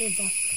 Goodbye.